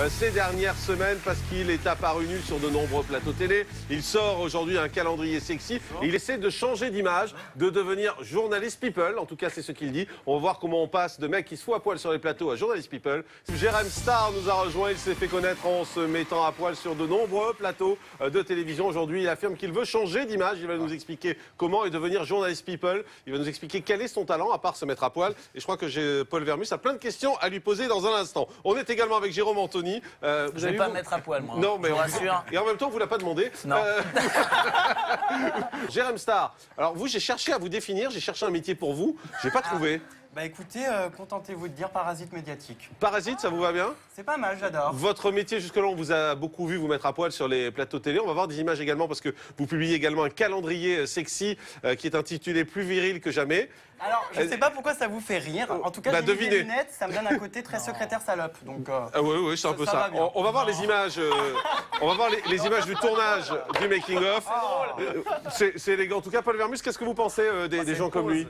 euh, ces dernières semaines parce qu'il est apparu nu sur de nombreux plateaux télé. Il sort aujourd'hui un calendrier sexy. Il essaie de changer d'image, de devenir journaliste people. En tout cas, c'est ce qu'il dit. On va voir comment on passe de mec qui se fout à poil sur les plateaux à journaliste people. Jérém Star nous a rejoint. Il s'est fait connaître en se mettant à poil sur de nombreux plateaux euh, de télévision. Aujourd'hui, il affirme qu'il veut changer d'image. Il va nous expliquer comment et devenir journaliste people. Il va nous expliquer quel est son talent à part se mettre à poil. Et je crois que Paul Vermus a plein de questions à lui poser dans un instant. On est également avec Jérôme Anthony. Euh, vous Je vais avez pas mettre à poil, moi. Non, mais Je vous rassure. Et en même temps, on vous l'a pas demandé. Non. Euh, Jérém Star. Alors vous, j'ai cherché à vous définir. J'ai cherché un métier pour vous. J'ai pas trouvé. Bah écoutez, euh, contentez-vous de dire parasite médiatique. Parasite, ça vous va bien? C'est pas mal, j'adore. Votre métier, jusque-là, on vous a beaucoup vu vous mettre à poil sur les plateaux télé. On va voir des images également parce que vous publiez également un calendrier euh, sexy euh, qui est intitulé Plus viril que jamais. Alors, je sais pas pourquoi ça vous fait rire. En tout cas, Bah, j'ai mis des lunettes, ça me donne un côté très secrétaire salope. Donc, euh, Ah oui, oui, c'est un Ça- peu ça. On, on va voir les images. euh, on va voir les, les images du tournage du making of. Euh, C'est c'est élégant. En tout cas, Paul Vermus, qu'est-ce que vous pensez euh, des, des gens comme lui?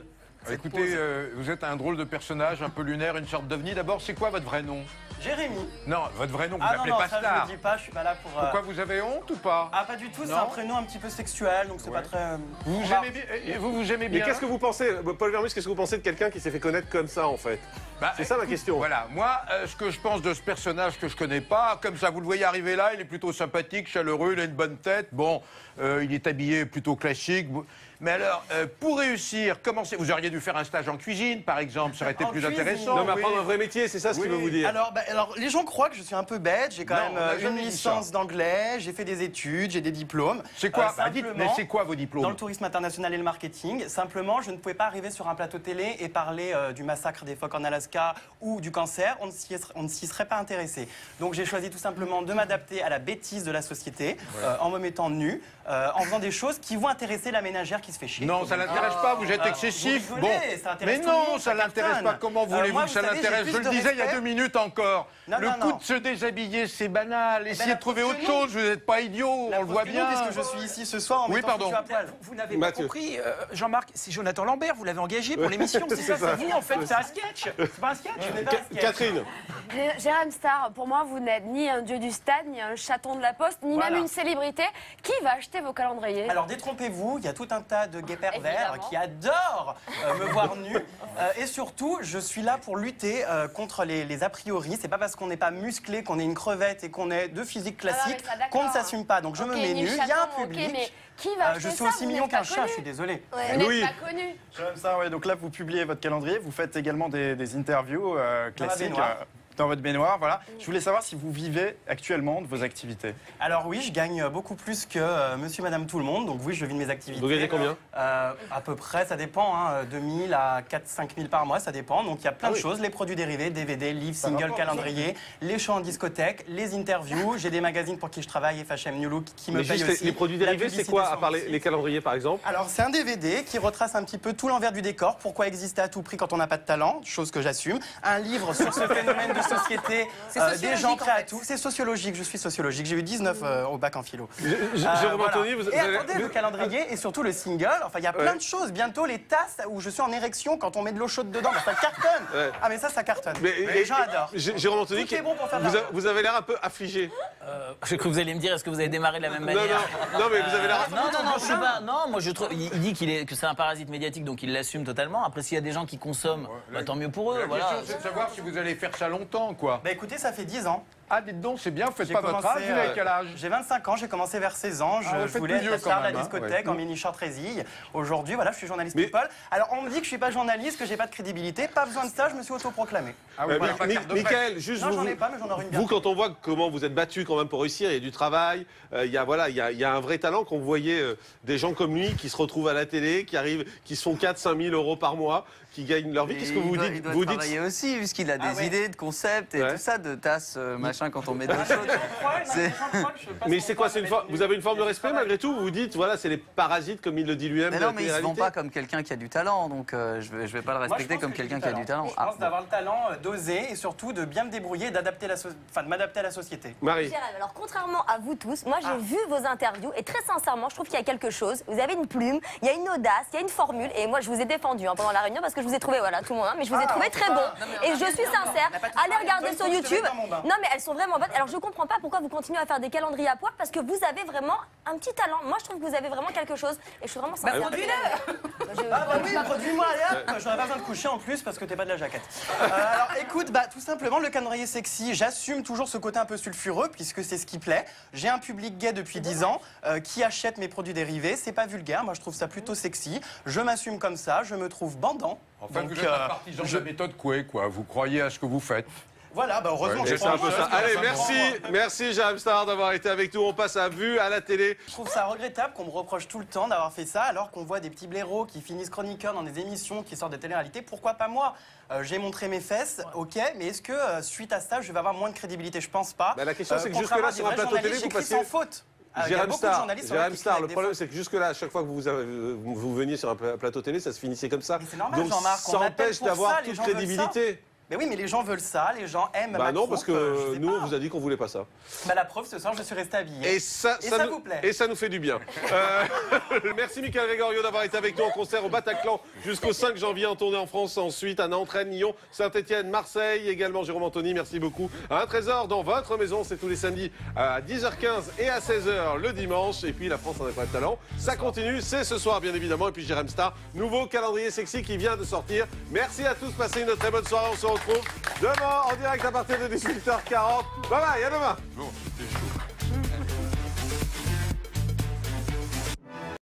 Écoutez, euh, vous êtes un drôle de personnage, un peu lunaire, une sorte d'ovni. D'abord, c'est quoi votre vrai nom? Jérémy. Non, votre vrai nom, vous Ah non, l'appelez non, pas ça je Star. le dis pas, je suis pas là pour. euh, Pourquoi vous avez honte ou pas? Ah, pas du tout, c'est Non. un prénom un petit peu sexuel, donc c'est pas très. euh, Vous on vous va- aimez bien et Vous vous aimez Mais bien qu'est-ce que vous pensez, Paul Vermus, qu'est-ce que vous pensez de quelqu'un qui s'est fait connaître comme ça, en fait? Bah, C'est ça ma question. Voilà, moi, euh, ce que je pense de ce personnage que je connais pas, comme ça, vous le voyez arriver là, il est plutôt sympathique, chaleureux, il a une bonne tête. Bon, euh, il est habillé plutôt classique. Mais alors, euh, pour réussir, comment c'est Vous auriez dû faire un stage en cuisine, par exemple, ça aurait été En plus cuisine intéressant. Non, mais oui. apprendre un vrai métier, c'est ça ce qu'il veut vous dire. Alors, bah, alors, les gens croient que je suis un peu bête. J'ai quand Non, même n'a euh, une licence d'anglais, j'ai fait des études, j'ai des diplômes. C'est quoi Euh, Bah, dites, simplement, Mais c'est quoi vos diplômes Dans le tourisme international et le marketing, simplement, je ne pouvais pas arriver sur un plateau télé et parler euh, du massacre des phoques en Alaska ou du cancer. On ne s'y est- on ne s'y serait pas intéressé. Donc, j'ai choisi tout simplement de m'adapter à la bêtise de la société euh, en me mettant nu, euh, en faisant des choses qui vont intéresser la ménagère qui se fait chier. Non, ça l'intéresse pas, vous êtes Ah, excessif. vous Bon, rigolez, ça intéresse mais tout le non, monde, ça ça l'intéresse pas. Comment voulez-vous moi, que ça vous savez, j'ai l'intéresse? plus Je le de disais il y a respect. deux minutes encore. Non, le non, coup non. de se déshabiller, c'est banal. Essayez la de trouver preuve autre que chose. Vous n'êtes pas idiot, La on le voit que bien. puisque je suis ici ce soir en Oui, pardon. foutu à poil. Vous n'avez Mathieu. pas compris, euh, Jean-Marc, c'est Jonathan Lambert, vous l'avez engagé pour l'émission, c'est ça, C'est ça. c'est vous en fait, c'est un sketch, c'est pas un sketch pas un. Catherine, Jé- Jérém Star, pour moi, vous n'êtes ni un dieu du stade, ni un chaton de la poste, ni Voilà. même une célébrité. Qui va acheter vos calendriers? Alors détrompez-vous, il y a tout un tas de gays pervers Évidemment. qui adorent euh, me voir nu. Euh, et surtout, je suis là pour lutter euh, contre les, les a priori. C'est pas parce qu'on n'est pas musclé, qu'on est une crevette et qu'on est de physique Ah classique ça, d'accord. qu'on ne s'assume pas. Donc je Ok, me mets ni nu, il y a un ok, public. mais qui va Euh, acheter je suis ça aussi Vous mignon n'êtes pas qu'un chat, connu. je suis désolé. Vous n'êtes Louis. pas connu. J'aime ça, ouais. Donc là, vous publiez votre calendrier, vous faites également des, des interviews euh, Dans la classiques baignoire. Euh, dans votre baignoire. Voilà. Je voulais savoir si vous vivez actuellement de vos activités. Alors oui, je gagne beaucoup plus que euh, monsieur, madame, tout le monde. Donc oui, je vis de mes activités. vous gagnez combien Euh, à peu près, ça dépend, hein, 2000 à 4 5 000 par mois, ça dépend. Donc il y a plein Ah de oui. choses, les produits dérivés, DVD, livres, singles, rapporte, calendrier, les shows en discothèque, les interviews. J'ai des magazines pour qui je travaille, FHM New Look, qui me les- aussi. les produits dérivés, c'est quoi, à part les, calendriers, par exemple Alors c'est un DVD qui retrace un petit peu tout l'envers du décor, pourquoi exister à tout prix quand on n'a pas de talent, chose que j'assume. Un livre sur ce phénomène de société, C'est euh, des sociologique, gens en prêts à tout. C'est sociologique, je suis sociologique. J'ai eu 19 euh, au bac en philo. J- J- Euh, Jérôme voilà. Anthony, vous, vous et avez- attendez, le calendrier et surtout le single. Enfin, il y a plein Ouais. de choses. Bientôt, les tasses où je suis en érection quand on met de l'eau chaude dedans, ça cartonne. Ouais. Ah, mais ça, ça cartonne. Mais- les et- gens adorent. Jérôme Anthony, bon pour faire de vous, a- l'argent. vous avez l'air un peu affligé. Euh, J'ai cru que vous alliez me dire, est-ce que vous avez démarré de la même manière non, non, mais vous avez l'air. Non, non, non, je sais pas. Non, moi je trouve. Il dit qu'il est, que c'est un parasite médiatique, donc il l'assume totalement. Après, s'il y a des gens qui consomment, bah, tant mieux pour eux. La question, c'est de savoir si vous allez faire ça longtemps, quoi. Bah écoutez, ça fait 10 ans. Ah, dites donc, c'est bien, vous faites pas votre commencé, âge, vous avez quel âge J'ai 25 ans, j'ai commencé vers 16 ans. Je, Ah, je voulais être star de la même, hein, discothèque ouais. en mini short résille. Aujourd'hui, voilà, je suis journaliste Mais- people. Alors, on me dit que je suis pas journaliste, que j'ai pas de crédibilité. Pas besoin de ça, je me suis autoproclamé. Ah oui, Euh, voilà. Michael, juste Non, vous, j'en ai pas, mais j'en aurai une vous, quand on voit comment vous êtes battu quand même pour réussir, il y a du travail, euh, il y a voilà, il y a, il y a un vrai talent. Quand vous voyez euh, des gens comme lui qui se retrouvent à la télé, qui arrivent, qui se font 4-5 000 euros par mois, qui gagnent leur vie, qu'est-ce que vous doit, dites Vous dites aussi, puisqu'il a des Ah ouais. idées, de et Ouais. tout ça, de tasses, euh, machin, quand on met de l'eau chaude. C'est- Mais c'est quoi c'est une for- Vous avez une forme de respect malgré tout Vous vous dites, voilà, c'est les parasites, comme il le dit lui-même. Mais de la non, mais il se vend télé-réalité pas comme quelqu'un qui a du talent, donc euh, je vais, je vais pas le respecter comme quelqu'un qui a du talent. Je Ah, pense d'avoir le talent euh, d'oser et surtout de bien me débrouiller, et d'adapter la, so- enfin, de m'adapter à la société. Marie, Jérém, alors contrairement à vous tous, moi j'ai Ah. vu vos interviews et très sincèrement, je trouve qu'il y a quelque chose. Vous avez une plume, il y a une audace, il y a une formule et moi je vous ai défendu hein, pendant la réunion parce que je vous ai trouvé, voilà, tout le monde, hein, mais je vous ai Ah, trouvé très bon. Et je suis sincère, allez regarder sur YouTube. bain. Non mais elles sont vraiment bonnes. Alors je comprends pas pourquoi vous continuez à faire des calendriers à poil parce que vous avez vraiment un petit talent. Moi je trouve que vous avez vraiment quelque chose et je suis vraiment sincère. Ah bah oui, produis-moi, allez hop J'aurais pas besoin de coucher en plus parce que t'es pas de la jaquette. Euh, alors écoute, bah tout simplement le calendrier sexy, j'assume toujours ce côté un peu sulfureux puisque c'est ce qui plaît. J'ai un public gay depuis 10 ans euh, qui achète mes produits dérivés, c'est pas vulgaire, moi je trouve ça plutôt sexy. Je m'assume comme ça, je me trouve bandant. Enfin, Donc, vous êtes euh, un partisan je- de la méthode Coué, quoi. Vous croyez à ce que vous faites. Voilà, bah heureusement que Et je c'est un peu ça. Allez, merci, merci Jam Star d'avoir été avec nous. On passe à vue à la télé. Je trouve ça regrettable qu'on me reproche tout le temps d'avoir fait ça, alors qu'on voit des petits blaireaux qui finissent chroniqueurs dans des émissions qui sortent de télé-réalité. Pourquoi pas moi? Euh, J'ai montré mes fesses, ok, mais est-ce que euh, suite à ça, je vais avoir moins de crédibilité? Je pense pas. Bah, la question, c'est que jusque-là, des sur un plateau télé, vous passiez- sans faute. Ah, Jérém Star, Jérém Star, le problème c'est que jusque-là, à chaque fois que vous, avez- vous veniez sur un pla- plateau télé, ça se finissait comme ça. Mais normal, Donc ça empêche d'avoir toute crédibilité. Mais oui, mais les gens veulent ça, les gens aiment Bah ma non, parce troupe, euh, je que sais nous, on pas. vous a dit qu'on voulait pas ça. Bah, la preuve, ce soir, je suis resté habillé. Et ça, Et ça nous, vous plaît Et ça nous fait du bien. Euh, merci Michael Gregorio d'avoir été avec nous en concert au Bataclan jusqu'au 5 janvier en tournée en France. Ensuite à Nantes, Rennes, Lyon, Saint-Etienne, Marseille. Également Jérôme Anthony, merci beaucoup. Un trésor dans votre maison, c'est tous les samedis à 10h15 et à 16h le dimanche. Et puis la France en a pas de talent. Ça continue, c'est ce soir bien évidemment. Et puis Jérém Star, nouveau calendrier sexy qui vient de sortir. Merci à tous, passez une très bonne soirée. On se retrouve demain en direct à partir de 18h40. Bye bye, à demain.